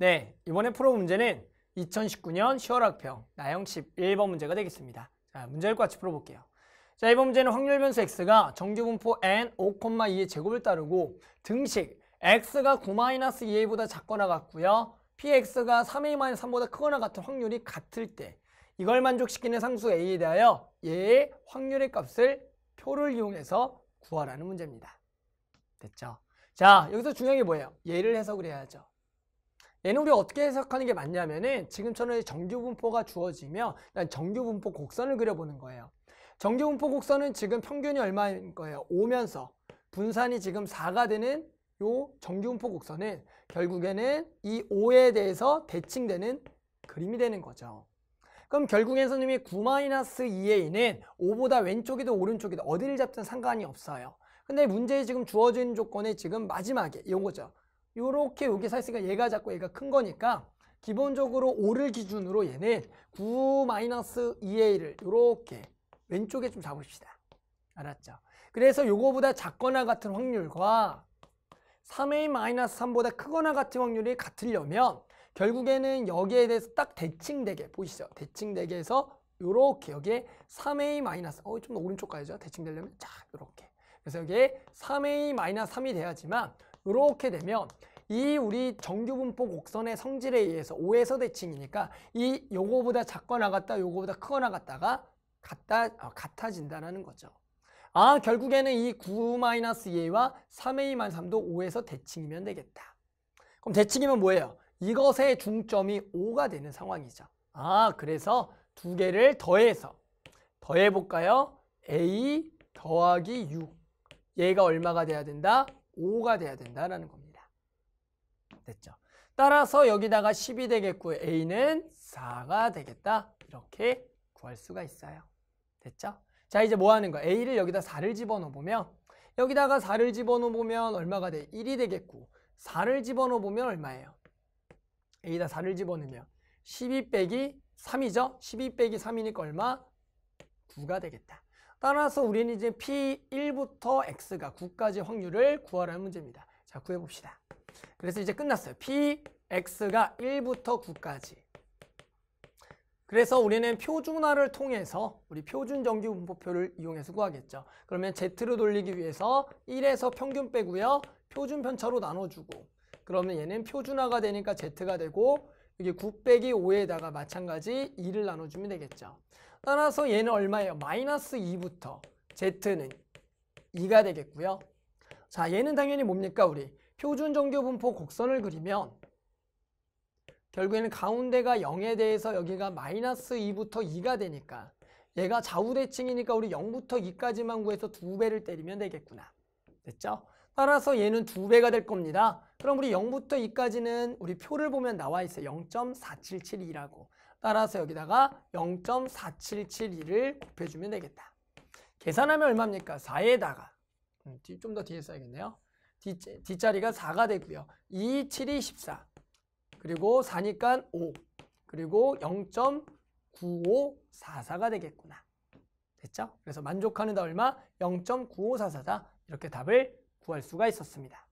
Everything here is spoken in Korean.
네, 이번에 풀어 문제는 2019년 10월 학평 나형 11번 문제가 되겠습니다. 자, 문제를 같이 풀어볼게요. 자, 이번 문제는 확률 변수 x가 정규분포 n 5,2의 제곱을 따르고 등식 x가 9-2a보다 작거나 같고요. px가 3a-3보다 크거나 같은 확률이 같을 때 이걸 만족시키는 상수 a에 대하여 얘의 확률의 값을 표를 이용해서 구하라는 문제입니다. 됐죠? 자, 여기서 중요한 게 뭐예요? 얘를 해석을 해야죠. 얘는 우리가 어떻게 해석하는 게 맞냐면은 지금처럼 정규분포가 주어지면 정규분포 곡선을 그려보는 거예요. 정규분포 곡선은 지금 평균이 얼마인 거예요? 오면서 분산이 지금 4가 되는 요 정규분포 곡선은 결국에는 이 5에 대해서 대칭되는 그림이 되는 거죠. 그럼 결국엔 선생님이 9-2에 있는 5보다 왼쪽이든 오른쪽이든 어디를 잡든 상관이 없어요. 근데 문제에 지금 주어진 조건이 지금 마지막에 이거죠. 요렇게 여기 서 있으니까 얘가 작고 얘가 큰 거니까 기본적으로 5를 기준으로 얘는 9-2a를 요렇게 왼쪽에 좀 잡읍시다. 알았죠? 그래서 요거보다 작거나 같은 확률과 3a-3보다 크거나 같은 확률이 같으려면 결국에는 여기에 대해서 딱 대칭되게 보이시죠? 대칭되게 해서 요렇게 여기에 3a- 어, 좀 더 오른쪽 가야죠. 대칭되려면 쫙 요렇게. 그래서 여기에 3a-3이 돼야지만 이렇게 되면 이 우리 정규분포 곡선의 성질에 의해서 5에서 대칭이니까 이 요거보다 작거나 같다 요거보다 크거나 같다가 같다, 어, 같아진다는 거죠. 아 결국에는 이 9-2a와 3a-3도 5에서 대칭이면 되겠다. 그럼 대칭이면 뭐예요? 이것의 중점이 5가 되는 상황이죠. 아 그래서 두 개를 더해서 더해볼까요? a 더하기 6 얘가 얼마가 돼야 된다? 5가 돼야 된다라는 겁니다. 됐죠? 따라서 여기다가 10이 되겠고 a는 4가 되겠다. 이렇게 구할 수가 있어요. 됐죠? 자 이제 뭐 하는 거야? a를 여기다 4를 집어넣어 보면 여기다가 4를 집어넣어 보면 얼마가 돼? 1이 되겠고 4를 집어넣어 보면 얼마예요? a에다 4를 집어넣으면 12 빼기 3이죠? 12 빼기 3이니까 얼마? 9가 되겠다. 따라서 우리는 이제 P1부터 X가 9까지 확률을 구하라는 문제입니다. 자, 구해봅시다. 그래서 이제 끝났어요. PX가 1부터 9까지. 그래서 우리는 표준화를 통해서 우리 표준 정규 분포표를 이용해서 구하겠죠. 그러면 Z로 돌리기 위해서 1에서 평균 빼고요. 표준 편차로 나눠주고 그러면 얘는 표준화가 되니까 Z가 되고 여기 9 빼기 5에다가 마찬가지 2를 나눠주면 되겠죠. 따라서 얘는 얼마예요? 마이너스 2부터 Z는 2가 되겠고요. 자, 얘는 당연히 뭡니까? 우리 표준 정규 분포 곡선을 그리면 결국에는 가운데가 0에 대해서 여기가 마이너스 2부터 2가 되니까 얘가 좌우대칭이니까 우리 0부터 2까지만 구해서 두 배를 때리면 되겠구나. 됐죠? 따라서 얘는 두 배가 될 겁니다. 그럼 우리 0부터 2까지는 우리 표를 보면 나와 있어요. 0.4772라고. 따라서 여기다가 0.4772를 곱해주면 되겠다. 계산하면 얼마입니까? 4에다가 음, 좀더 뒤에 써야겠네요. 뒤, 뒷자리가 4가 되고요. 2, 7이 14 그리고 4니까 5 그리고 0.9544가 되겠구나. 됐죠? 그래서 만족하는 다 얼마? 0.9544다. 이렇게 답을 구할 수가 있었습니다.